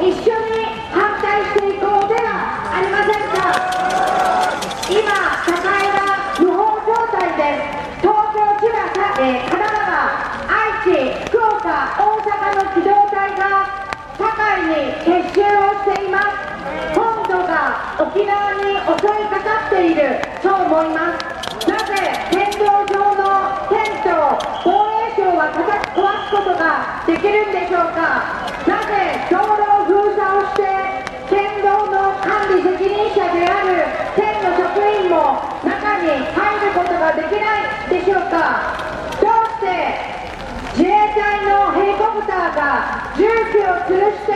一緒に反対していこうではありませんか。今社会は無法状態です東京千葉、えー、神奈川愛知福岡大阪の機動隊が社会に結集をしています。本土が沖縄に襲いかかっていると思います。できないでしょうか？どうして自衛隊のヘリコプターが重機を吊るして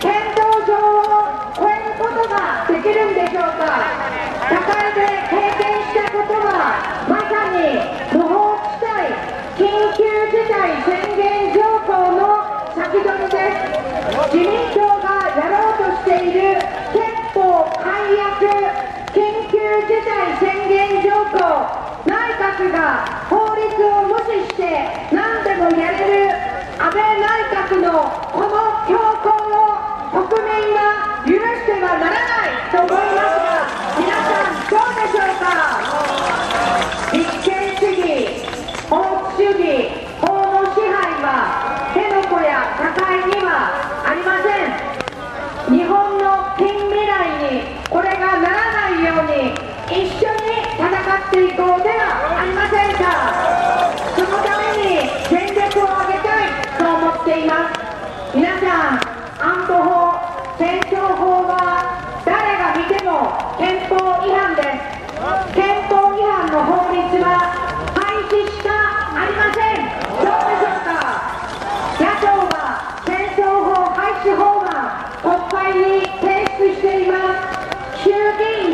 剣道場を越えることができるんでしょうか？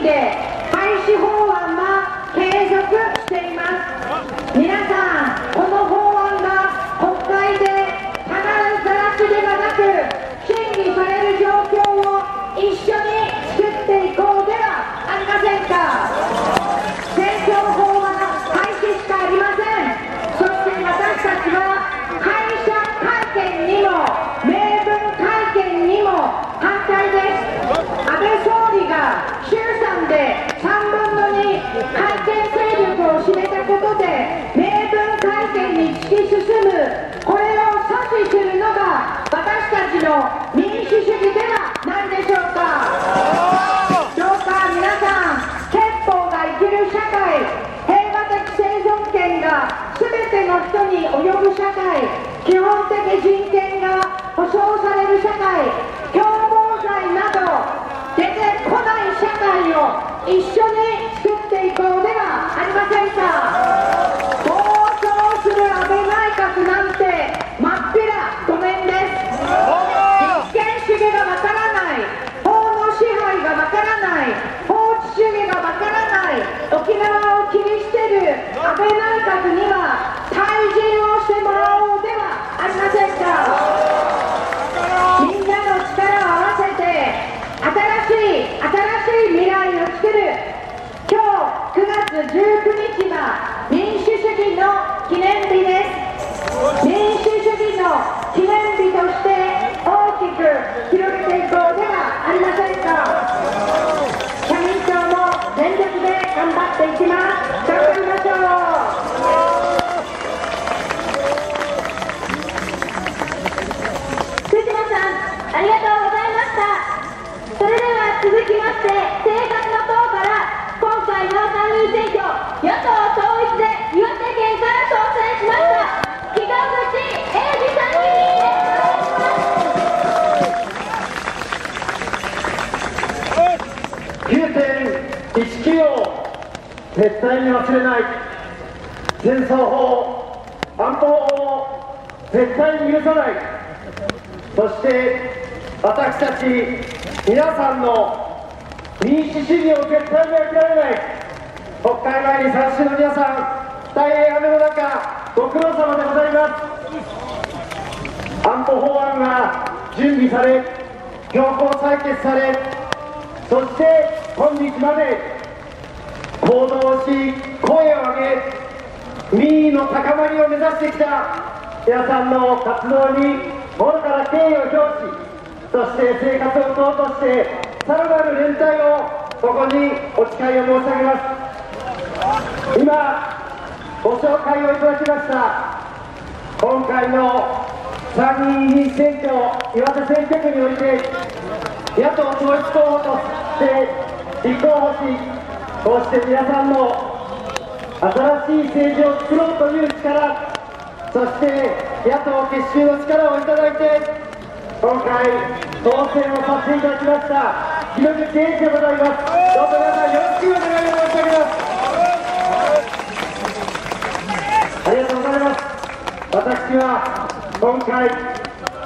Yeah. これを指しているのが私たちの未広げていこうではありませんか？社民党も全力で頑張っていきます頑張りましょう。福島さんありがとうございました。それでは続きまして政策の党から今回の参議院選挙与党統一で岩手県から当選しました。危を絶対に忘れない。戦争法安保法を絶対に許さない。そして私たち皆さんの民主主義を絶対に諦めない。国会前に参集の皆さん大変雨の中ご苦労様でございます。安保法案が準備され強行採決されそして今日まで行動し声を上げ民意の高まりを目指してきた皆さんの活動に心から敬意を表しそして生活を通としてさらなる連帯をそこにお誓いを申し上げます。今ご紹介をいただきました。今回の参議院議員選挙岩手選挙区において野党統一候補として立候補しこうして皆さんの新しい政治を作ろうという力そして野党結集の力をいただいて今回当選をさせていただきました木口英でございます。どうぞ皆さんよろしくお願い申し上げます。ありがとうございます。私は今回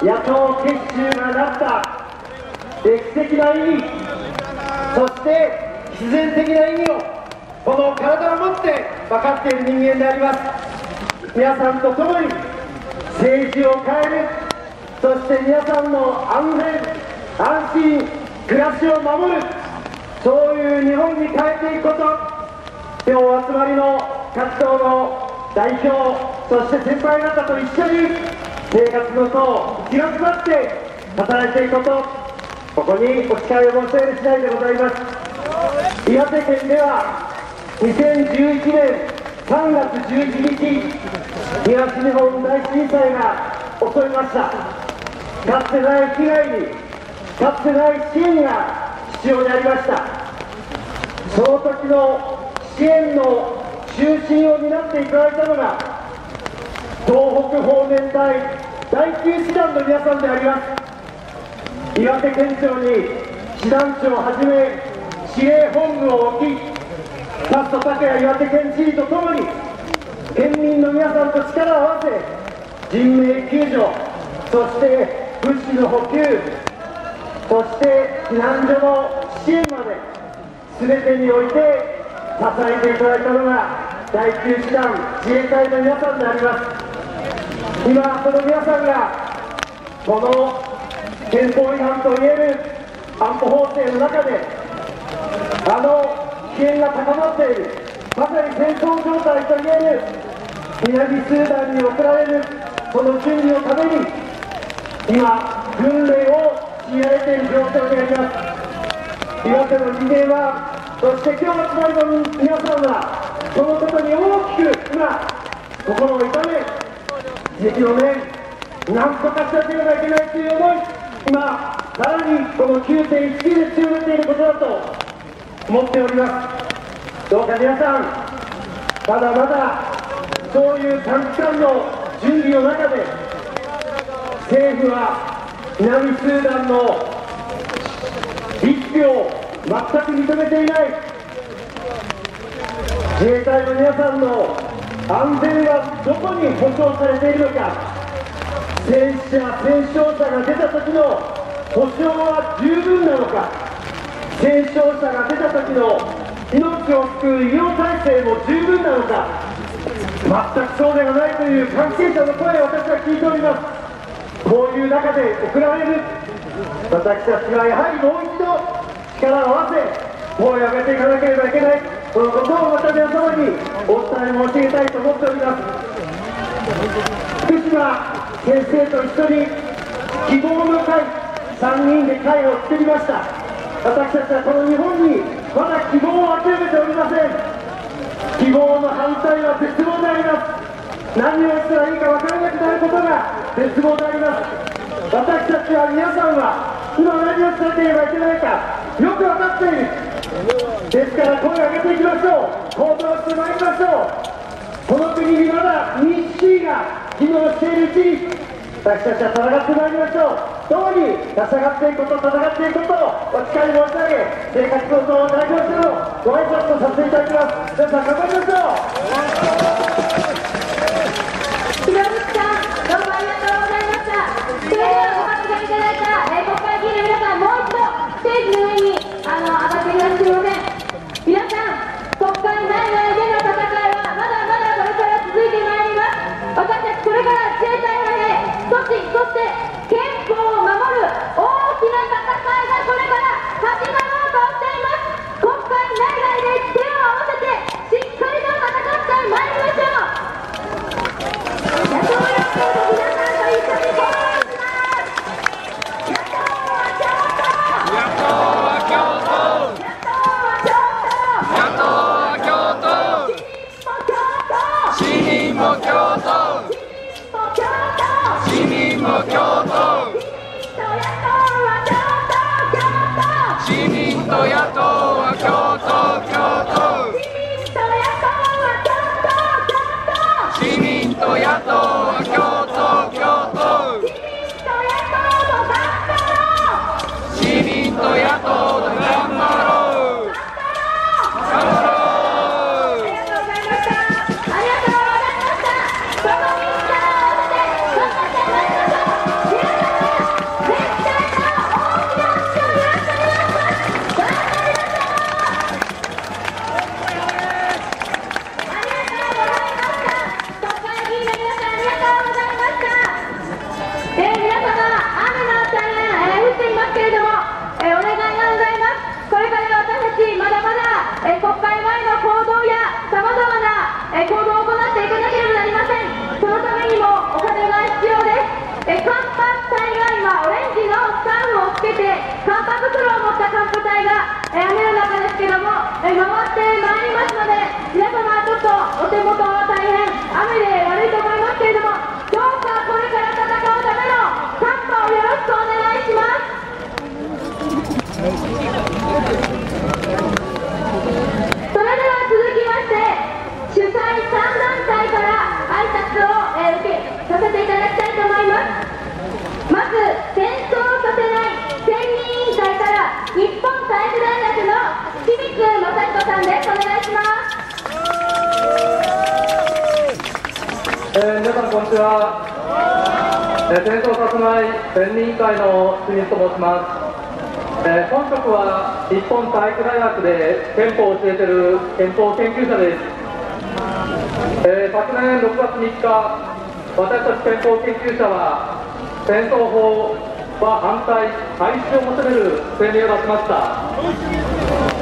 野党結集がなった歴史的な意義そして必然的な意義をこの体を持って分かっている人間であります。皆さんと共に政治を変えるそして皆さんの安全安心暮らしを守るそういう日本に変えていくこと今日お集まりの活動の代表そして先輩方と一緒に生活の党気が詰まって働いていくことここにお誓いを申し上げる次第でございます。岩手県では2011年3月11日東日本大震災が襲いました。かつてない被害にかつてない支援が必要でありました。その時の支援の中心を担っていただいたのが東北方面隊第9師団の皆さんであります。岩手県庁に師団長をはじめ司令本部を置きタスト拓也岩手県知事とともに県民の皆さんと力を合わせ人命救助そして物資の補給そして避難所の支援まで全てにおいて支えていただいたのが第9師団自衛隊の皆さんであります。今その皆さんがこの憲法違反といえる安保法制の中であの危険が高まっているまさに戦争状態といえる南スーダンに送られるその準備のために今訓練を強いられている状況であります。岩手の人間はそして今日集まりの皆さんはそのことに大きく今心を痛め責の面何とかしなければいけないという思い今さらにこの9.19で強めていることだと思っております。どうか皆さんまだまだそういう短期間の準備の中で政府は南スーダンの立否を全く認めていない。自衛隊の皆さんの安全はどこに保障されているのか。戦死者戦傷者が出た時の保障は十分なのか。戦傷者が出た時の命を救う医療体制も十分なのか。全くそうではないという関係者の声を私は聞いておりますこういう中で送られる私たちはやはりもう一度力を合わせ声を上げていかなければいけない。そのことをまた皆様にお伝え申し上げたいと思っております。福島先生と一緒に希望の会3人で会を作りました私たちはこの日本にまだ希望を諦めておりません希望の反対は絶望であります何をしたらいいか分からなくなることが絶望であります私たちは皆さんは今何をしなければいけないかよく分かっているですから声を上げていきましょう行動してまいりましょうこの国にまだ民主主義が機能しているうちに私たちは戦ってまいりましょう。共に戦っていくこと戦っていくことをお誓い申し上げ生活構造を代表してのご挨拶とさせていただきます皆さん頑張りましょうひろみさん、どうもありがとうございました。それではご発言いただいた、えー、国会議員の皆さん、もう一度ステージの上にあの上がってくださいません。皆さん、国会内外での戦いはまだまだこれから続いてまいります。私たちこれから自衛隊の兵、そしてそして態が雨の中ですけども、えー、頑張ってまいりますので皆様ちょっとお手元は大変雨で悪いと思いますけれどもどうかこれから戦うためのカッパをよろしくお願いしますそれでは続きまして主催3団体から挨拶を、えー受けさせていただきたいと思いますまず戦争させない専任委員会から日本体育大学の清水正彦さんですお願いしますえー皆さんこんにちは、戦争殺害専任委員会の清水と申します、えー本職は日本体育大学で憲法を教えている憲法研究者です、えー昨年6月3日私たち憲法研究者は戦争法は反対廃止を求める声明を出しました、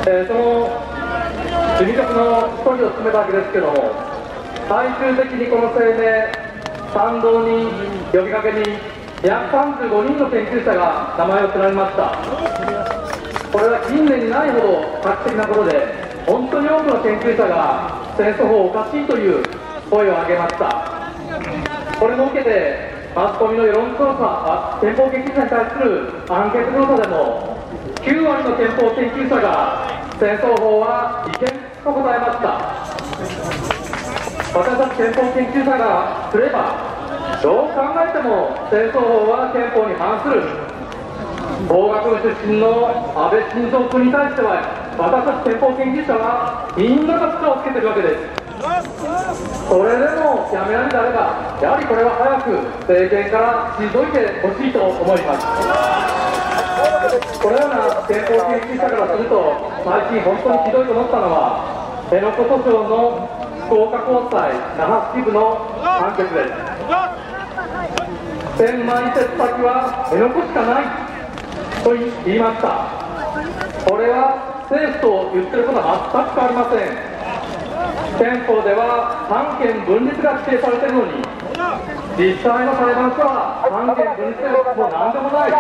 えーその事務局の一人を務めたわけですけども最終的にこの声明賛同に呼びかけに235人の研究者が名前を連ねました。これは近年にないほど画期的なことで本当に多くの研究者が戦争法おかしいという声を上げました。これも受けてマスコミの世論調査あ憲法研究者に対するアンケート調査でも9割の憲法研究者が戦争法は違憲と答えました。私たち憲法研究者がすればどう考えても戦争法は憲法に反する。法学部出身の安倍晋三君に対しては私たち憲法研究者はみんなが力をつけてるわけです。それでもやめられるであればやはりこれは早く政権から退いてほしいと思います。このような憲法研究者からすると最近本当にひどいと思ったのは辺野古訴訟の福岡高裁那覇支部の判決です千万移設先は辺野古しかないと言いましたこれは政府と言ってることは全く変わりません憲法では三権分立が規定されてい。るのに実際の裁判所は三権分立でも何でもない。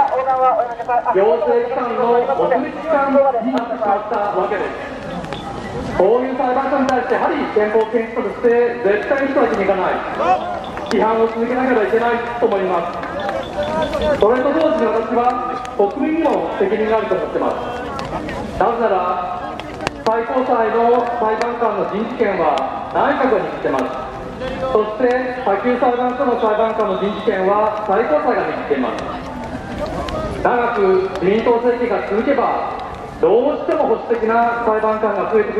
行政機関のお墨付き機関になってしまったわけです。こういう裁判所に対してやはり憲法検査として絶対にしてはいけない。批判を続けなければいけないと思います。それと同時に私は国民にも責任があると思ってます。なぜなら最高裁の裁判官の人事権は内閣が握ってます。そして下級裁判所の裁判官の人事権は最高裁が握っています。長く自民党政権が続けばどうしても保守的な裁判官が増えてくる